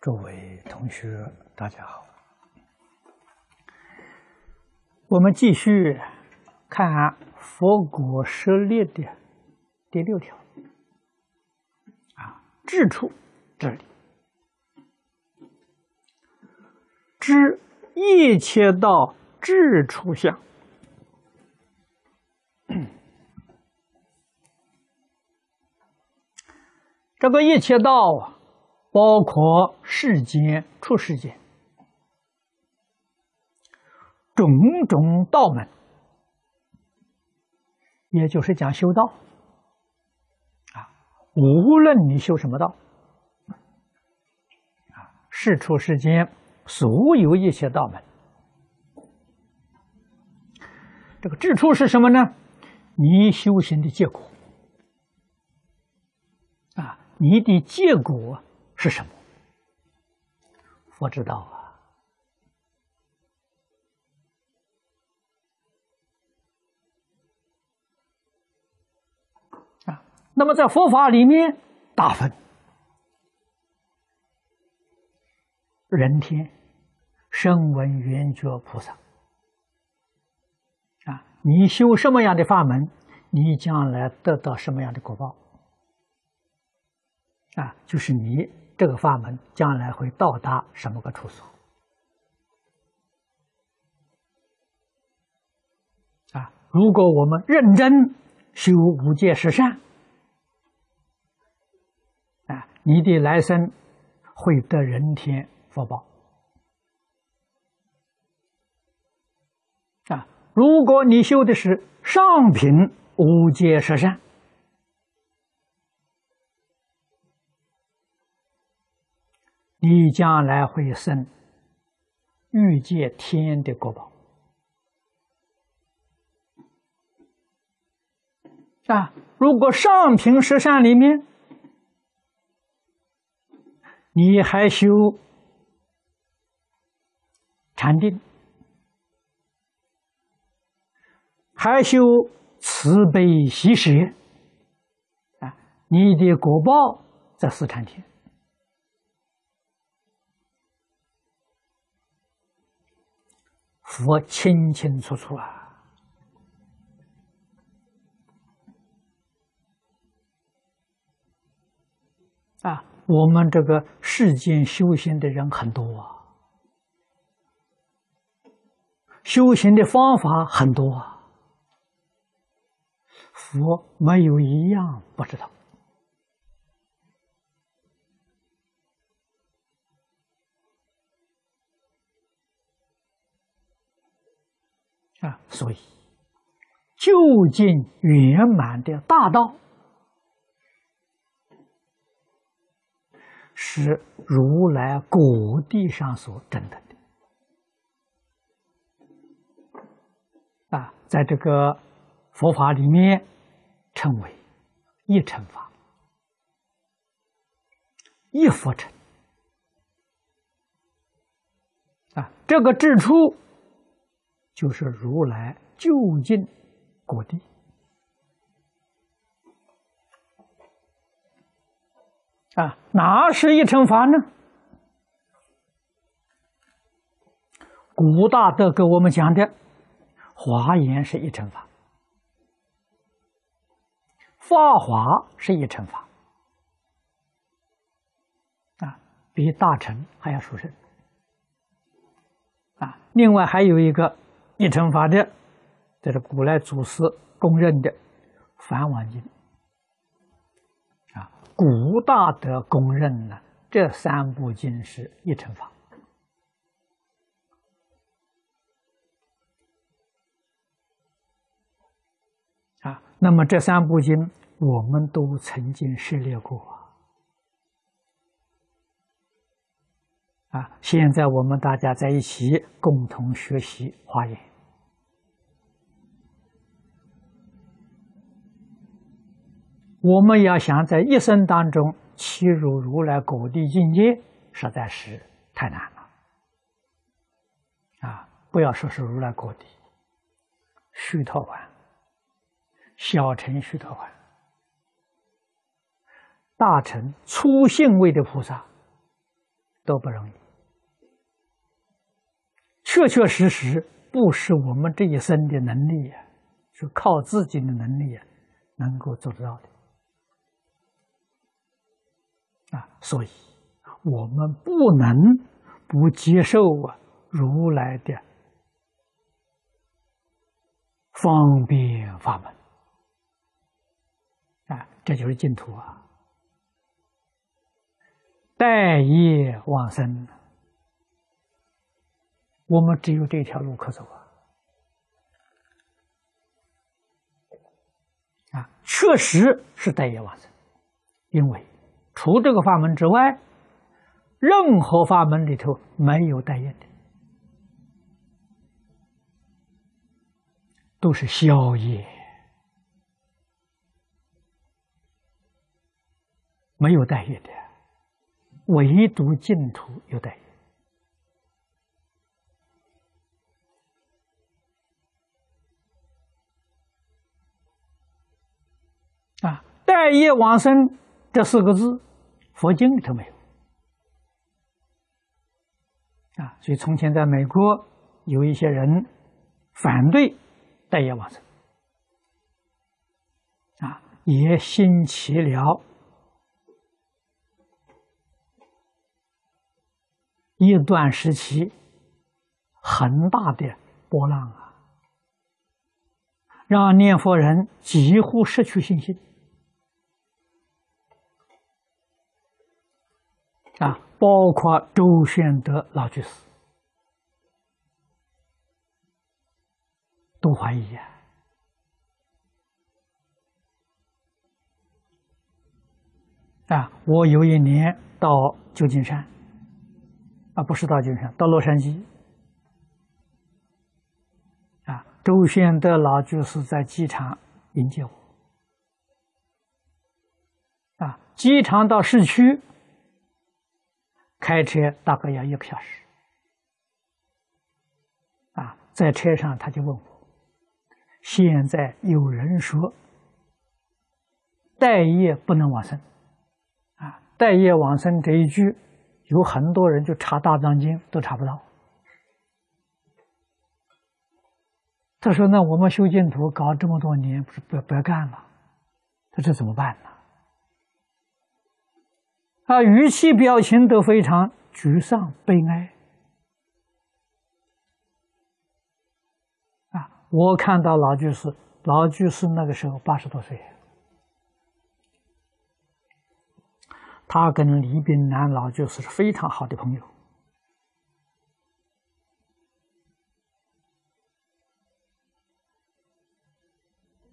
诸位同学，大家好。我们继续看佛果舍利的第六条啊，智处这里，知一切道智处相。这个一切道啊，包括世间、出世间种种道门，也就是讲修道啊。无论你修什么道啊，世出世间所有一切道门，这个智处是什么呢？你修行的结果啊。你的结果是什么？佛知道啊！啊，那么在佛法里面，大分人天、声闻、缘觉、菩萨啊，你修什么样的法门，你将来得到什么样的果报？啊，就是你这个法门将来会到达什么个处所？啊，如果我们认真修五戒十善，啊，你的来生会得人天福报。啊，如果你修的是上品五戒十善。你将来会生欲界天的国宝啊！如果上品十善里面，你还修禅定，还修慈悲喜舍啊，你的果报在四禅天。佛清清楚楚啊！啊，我们这个世间修行的人很多啊，修行的方法很多啊，佛没有一样不知道。啊，所以究竟圆满的大道，是如来果地上所证得的。啊，在这个佛法里面称为一乘法，一佛乘。啊，这个之处。就是如来就近果地啊，哪是一乘法呢？古大德给我们讲的华严是一乘法，法华是一乘法啊，比大乘还要殊胜啊。另外还有一个。一乘法的，这是古来祖师公认的《梵网经》啊，古大德公认了这三部经是一乘法啊。那么这三部经，我们都曾经涉猎过啊。啊，现在我们大家在一起共同学习华严。我们要想在一生当中切入如来果地境界，实在是太难了。啊，不要说是如来果地，须陀洹、小乘须陀洹、大乘初信位的菩萨，都不容易，确确实实不是我们这一生的能力呀，是靠自己的能力呀能够做得到的啊！所以，我们不能不接受啊如来的方便法门啊，这就是净土啊！待业往生，我们只有这条路可走啊！啊，确实是待业往生，因为除这个法门之外，任何法门里头没有带业的，都是消业，没有待业的。唯独净土有待业啊，待业往生这四个字，佛经里头没有啊。所以从前在美国有一些人反对代业往生啊，也兴起了。一段时期，很大的波浪啊，让念佛人几乎失去信心包括周宣德老居士都怀疑啊。啊，我有一年到旧金山。啊，不是到旧金山，到洛杉矶。啊，周宣德老居士在机场迎接我。啊，机场到市区开车大概要一个小时。啊，在车上他就问我：“现在有人说待业不能往生，啊，待业往生这一句。”有很多人就查大藏经都查不到。他说：“那我们修净土搞这么多年，不是不不要干了？他这怎么办呢？”啊，语气表情都非常沮丧悲哀。啊，我看到老居士，老居士那个时候八十多岁。他跟李炳南老居士是非常好的朋友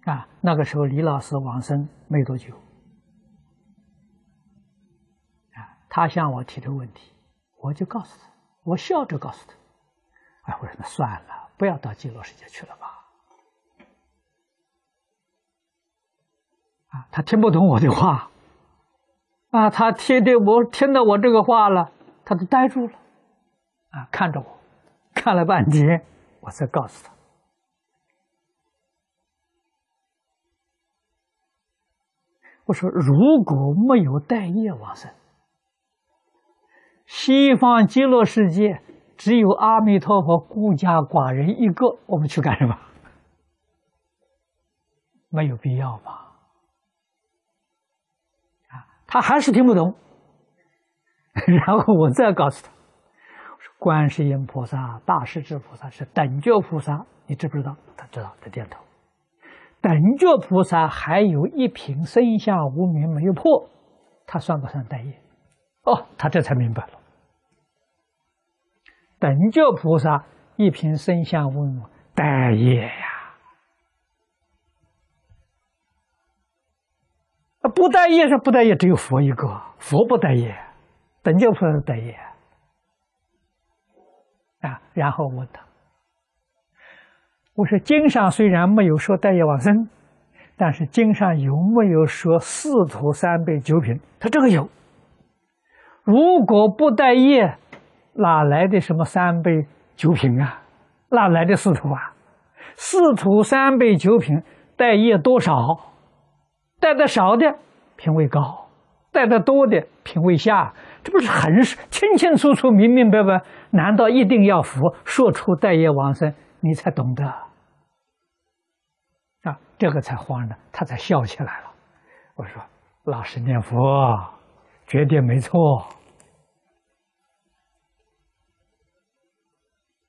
啊。那个时候李老师往生没多久他向我提出问题，我就告诉他，我笑着告诉他：“哎，我说那算了，不要到极乐世界去了吧。”啊，他听不懂我的话。啊，他听的我听到我这个话了，他都呆住了，啊，看着我，看了半天，我才告诉他，我说如果没有待业往生，西方极乐世界只有阿弥陀佛孤家寡人一个，我们去干什么？没有必要吧。啊他还是听不懂，然后我再告诉他：“我说观世音菩萨、大势至菩萨是等觉菩萨，你知不知道？”他知道，他点头。等觉菩萨还有一品身下无名没有破，他算不算待业？哦，他这才明白了。等觉菩萨一品身相问我，待业呀。不待业是不待业，只有佛一个，佛不待业，等觉菩萨待业啊。然后问他：“我说经上虽然没有说待业往生，但是经上有没有说四土三辈九品？他这个有。如果不待业，哪来的什么三杯九品啊？哪来的四徒啊？四徒三杯九品待业多少？”带的少的品位高，带的多的品位下，这不是很清清楚楚、明明白白？难道一定要佛说出待业往生，你才懂得？啊，这个才慌了，他才笑起来了。我说：“老实念佛，绝对没错。”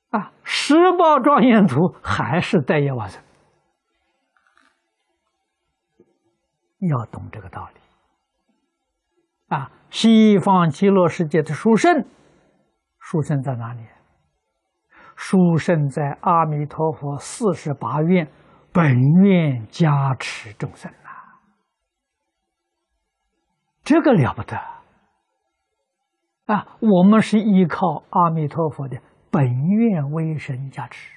啊，十报庄严图还是待业往生，要懂这个道理。啊，西方极乐世界的殊胜，殊胜在哪里？殊胜在阿弥陀佛四十八愿本愿加持众生，这个了不得啊！我们是依靠阿弥陀佛的本愿威神加持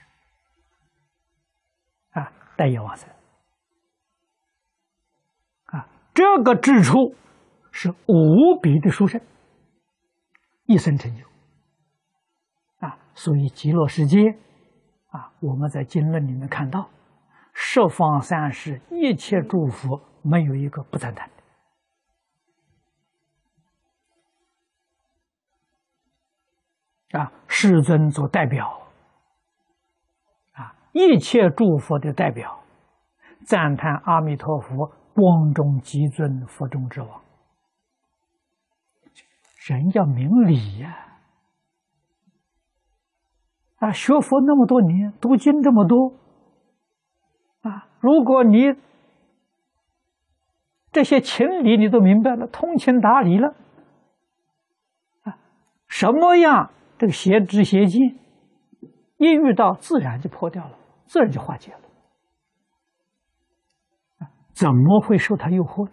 啊，代业往生啊，这个之处。是无比的殊胜，一生成就啊！所以极乐世界啊，我们在经论里面看到，十方三世一切诸佛没有一个不赞叹啊！世尊做代表啊，一切诸佛的代表，赞叹阿弥陀佛光中极尊，佛中之王。人要明理呀！啊，学佛那么多年，读经这么多，啊，如果你这些情理你都明白了，通情达理了，啊，什么样这个邪知邪见，一遇到自然就破掉了，自然就化解了，怎么会受他诱惑呢？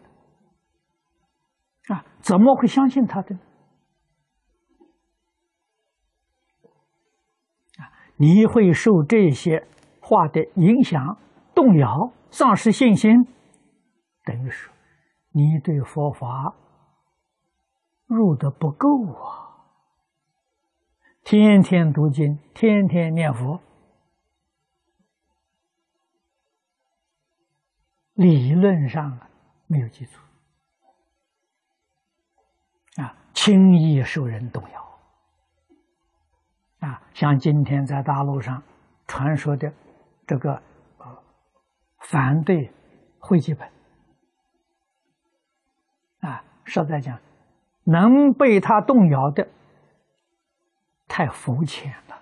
啊，怎么会相信他的？啊你会受这些话的影响、动摇、丧失信心，等于说你对佛法入的不够啊！天天读经，天天念佛，理论上啊没有基础啊，轻易受人动摇。啊，像今天在大陆上传说的这个呃反对会记本。啊，实在讲，能被他动摇的太肤浅了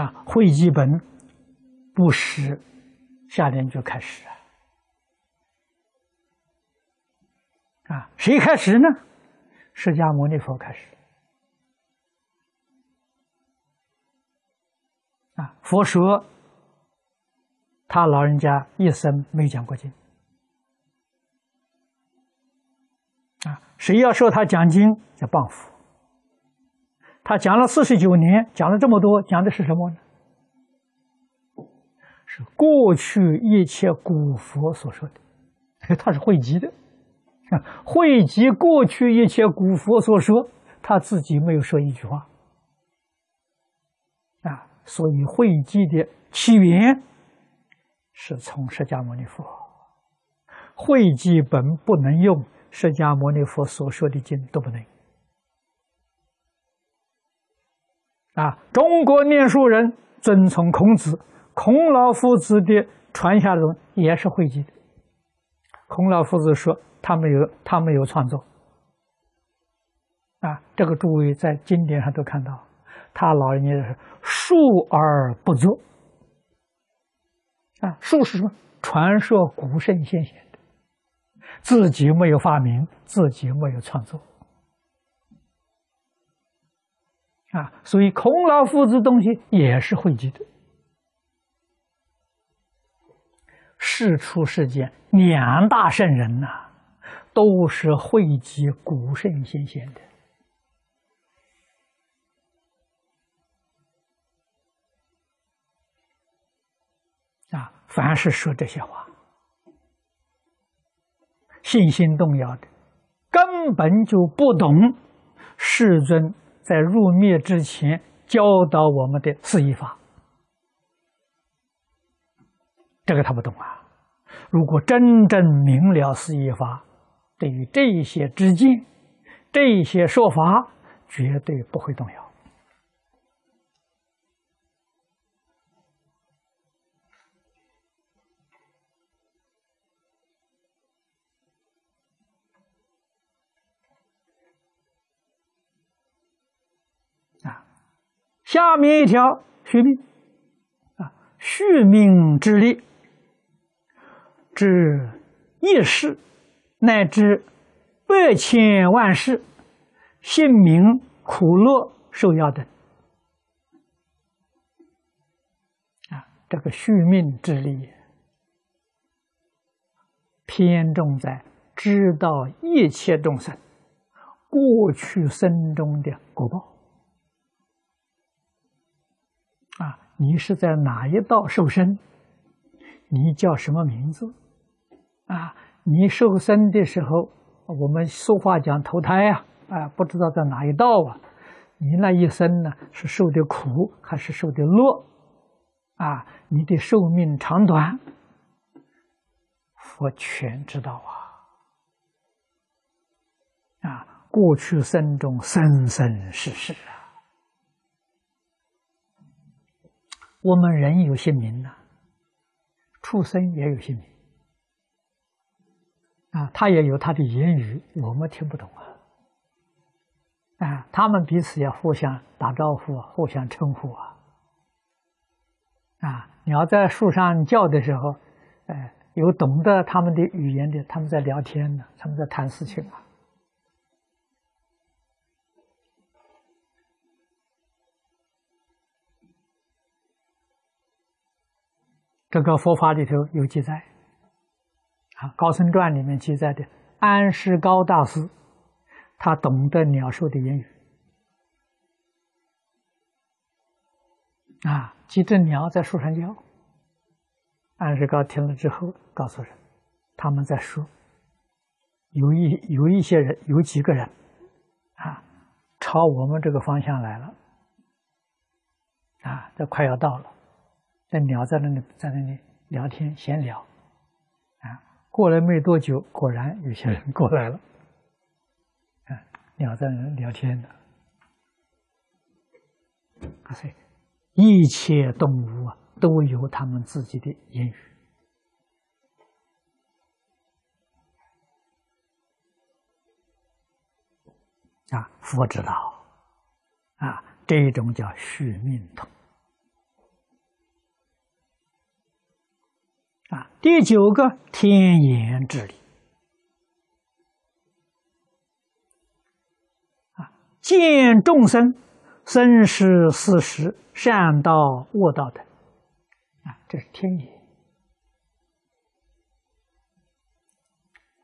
啊！会基本不识，下联就开始。啊，谁开始呢？释迦牟尼佛开始。啊，佛说他老人家一生没讲过经。啊，谁要说他讲经叫谤佛。他讲了四十九年，讲了这么多，讲的是什么呢？是过去一切古佛所说的，他是汇集的。汇集过去一切古佛所说，他自己没有说一句话啊，所以汇集的起源是从释迦牟尼佛。会集本不能用，释迦牟尼佛所说的经都不能啊。中国念书人遵从孔子、孔老夫子的传下来也是会集的。孔老夫子说。他没有，他没有创作啊！这个诸位在经典上都看到，他老人家是述而不作啊。术是什么？传说古圣先贤的，自己没有发明，自己没有创作啊。所以孔老夫子东西也是汇集的。世出世间两大圣人呐。都是汇集古圣先贤的凡是说这些话，信心动摇的，根本就不懂世尊在入灭之前教导我们的四义法这个他不懂啊。如果真正明了四义法，对于这些知见、这些说法，绝对不会动摇。下面一条续命啊，续命之力。至一世乃至百千万世，性命苦乐受要等啊！这个续命之力，偏重在知道一切众生过去生中的果报你是在哪一道受生？你叫什么名字？啊，你受生的时候，我们俗话讲投胎呀，啊，不知道在哪一道啊。你那一生呢，是受的苦还是受的乐？啊，你的寿命长短，佛全知道啊。啊，过去生中生生世世啊，我们人有姓名呐，畜生也有姓名。啊，他也有他的言语，我们听不懂啊。啊，他们彼此要互相打招呼啊，互相称呼啊。啊，鸟在树上叫的时候，哎，有懂得他们的语言的，他们在聊天呢，他们在谈事情啊。这个佛法里头有记载。啊，《高僧传》里面记载的安世高大师，他懂得鸟兽的言语。啊，几只鸟在树上叫。安世高听了之后，告诉人，他们在说，有一有一些人，有几个人，啊，朝我们这个方向来了。啊，这快要到了，这鸟在那里在那里聊天闲聊。啊过了没多久，果然有些人过来了。啊，鸟在那聊天的。所以，一切动物啊，都有他们自己的言语。啊，佛知道，啊，这种叫续命通。啊，第九个天眼之理啊，见众生生死事实、善道恶道等啊，这是天眼，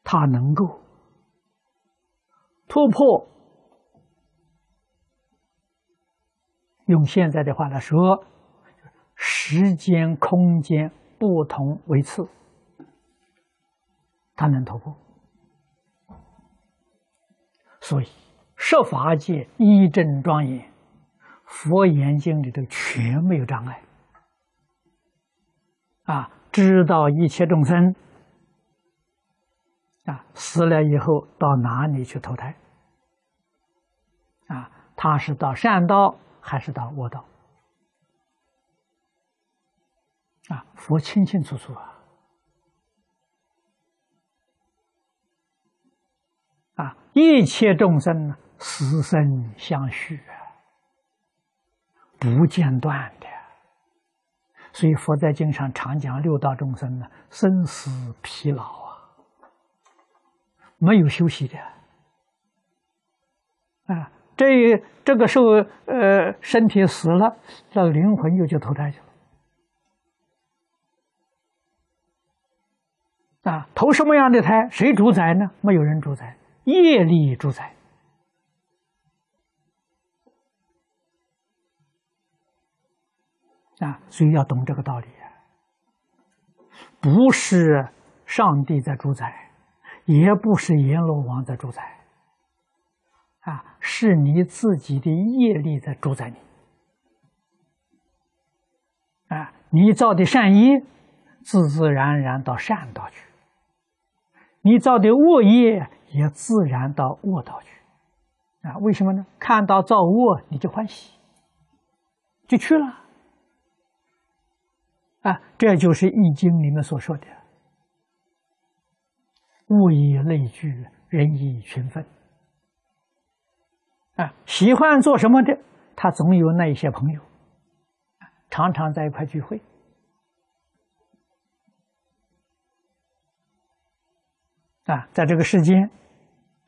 它能够突破。用现在的话来说，时间、空间。不同为次，他能突破，所以设法界一正庄严，佛眼睛里头全没有障碍，啊，知道一切众生，啊，死了以后到哪里去投胎，啊，他是到善道还是到恶道？啊，佛清清楚楚啊！啊，一切众生呢，死生相续，不间断的。所以佛在经上常讲六道众生呢，生死疲劳啊，没有休息的。啊，这这个时候，呃，身体死了，那灵魂又去投胎去了。啊，投什么样的胎，谁主宰呢？没有人主宰，业力主宰。啊，所以要懂这个道理。不是上帝在主宰，也不是阎罗王在主宰，啊，是你自己的业力在主宰你。啊，你造的善业。自自然然到善道去；你造的恶业也自然到恶道去。啊，为什么呢？看到造恶你就欢喜，就去了。啊，这就是《易经》里面所说的“物以类聚，人以群分”。啊，喜欢做什么的，他总有那一些朋友，常常在一块聚会。啊，在这个世间，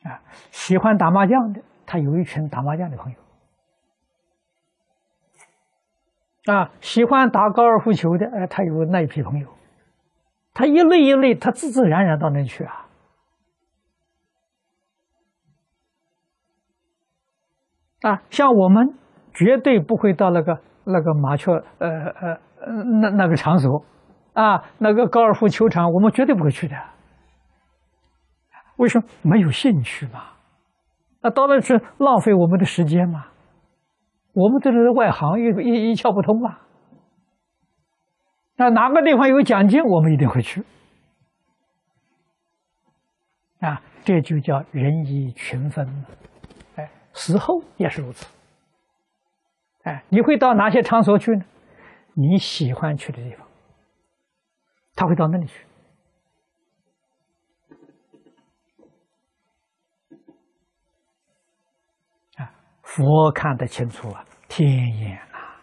啊，喜欢打麻将的，他有一群打麻将的朋友；啊，喜欢打高尔夫球的，哎，他有那一批朋友。他一类一类，他自自然然到那去啊。啊，像我们绝对不会到那个那个麻雀呃呃那那个场所，啊，那个高尔夫球场，我们绝对不会去的。为什么？没有兴趣嘛？那当然是浪费我们的时间嘛。我们这是外行，一一一窍不通嘛。那哪个地方有奖金，我们一定会去。啊，这就叫人以群分。哎死后也是如此，哎，你会到哪些场所去呢？你喜欢去的地方，他会到那里去。佛看得清楚啊，天眼啊。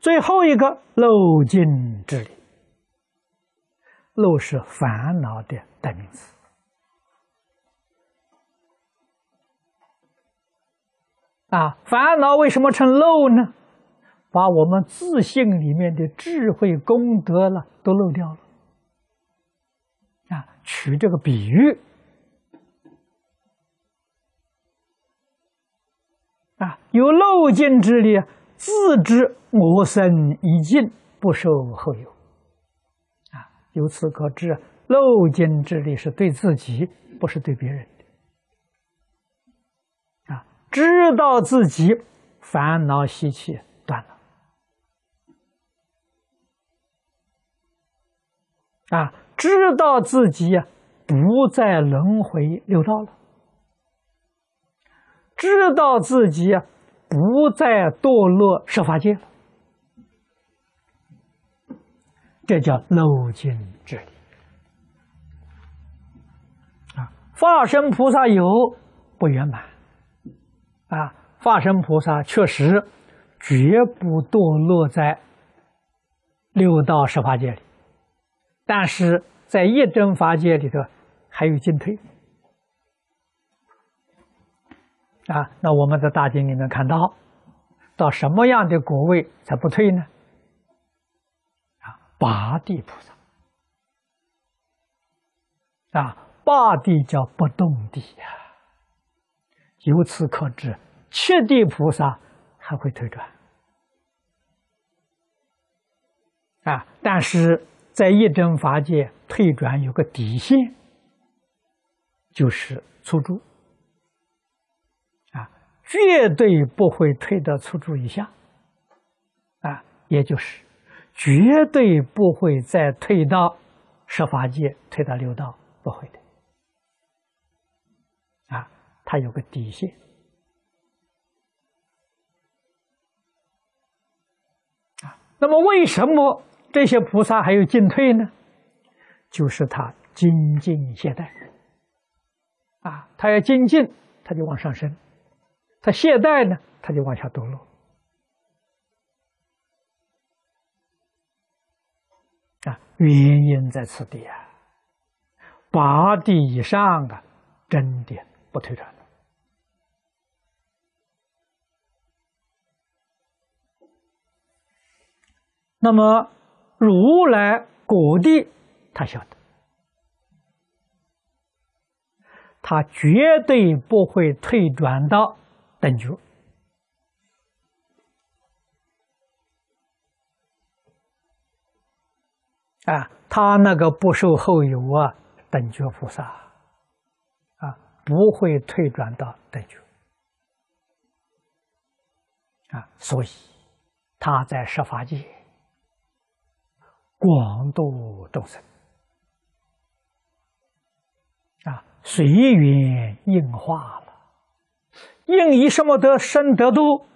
最后一个漏尽之理，漏是烦恼的代名词。啊，烦恼为什么成漏呢？把我们自信里面的智慧功德了都漏掉了。啊，取这个比喻，啊，有漏尽之力，自知我身已尽，不受后有。啊，由此可知，漏尽之力是对自己，不是对别人啊。知道自己烦恼习气断了啊，知道自己不再轮回六道了，知道自己不再堕落十法界了，这叫漏尽之理啊！化身菩萨有不圆满。啊，化身菩萨确实绝不堕落在六道十法界里，但是在一真法界里头还有进退。啊，那我们在大经里面看到，到什么样的果位才不退呢？啊，八地菩萨，啊，八地叫不动地呀。由此可知，七地菩萨还会退转啊！但是在一真法界退转有个底线，就是初住，绝对不会退到初住以下啊，也就是绝对不会再退到十法界，退到六道，不会的。它有个底线啊。那么，为什么这些菩萨还有进退呢？就是他精进懈怠啊。他要精进，他就往上升；他懈怠呢，他就往下堕落啊。原因在此地啊，八地以上啊，真的不退转。那么，如来果地，他晓得，他绝对不会退转到等觉。啊，他那个不受后有啊，等觉菩萨啊，不会退转到等觉。啊，所以他在十法界。广度众生。啊，随缘应化了，应以什么得生得度，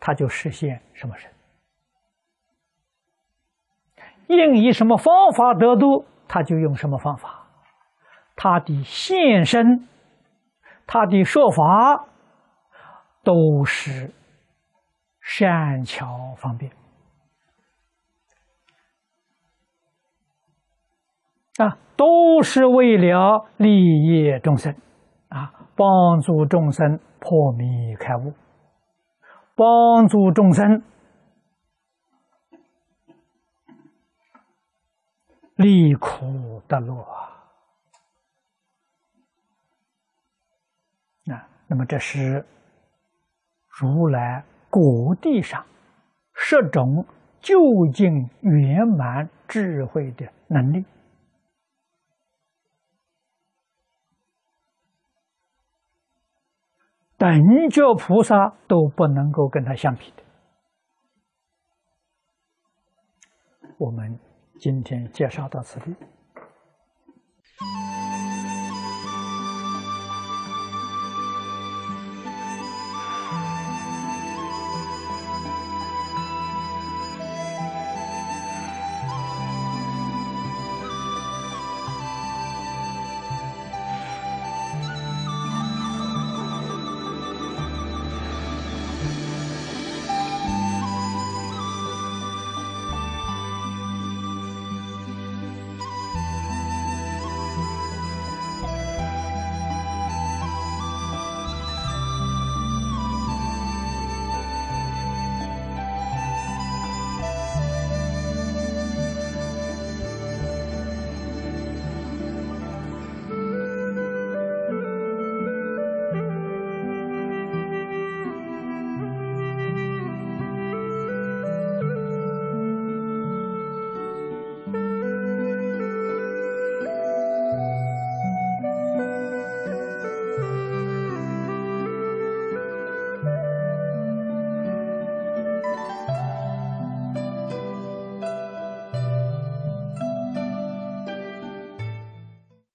他就实现什么生；应以什么方法得度，他就用什么方法。他的现身，他的说法，都是善巧方便。啊，都是为了利益众生，啊，帮助众生破迷开悟，帮助众生离苦得乐啊！那么这是如来果地上十种究竟圆满智慧的能力。等觉菩萨都不能够跟他相比的。我们今天介绍到此地。